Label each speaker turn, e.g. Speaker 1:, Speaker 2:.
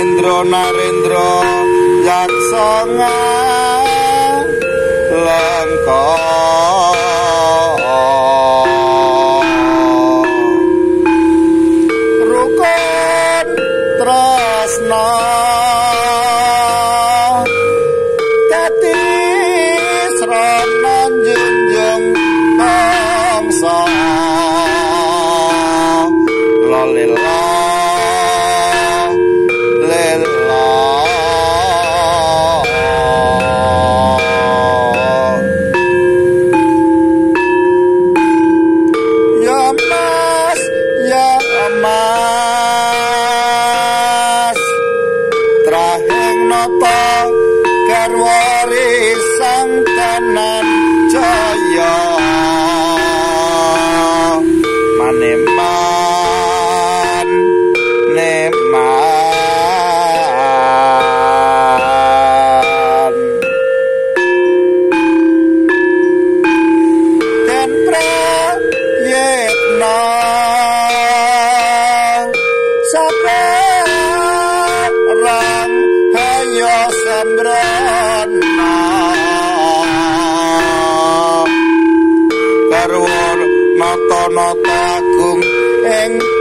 Speaker 1: Indra Narendra Yaksanga Rukun tresna garwari sang tenan jaya Karwar nata-nata agung ing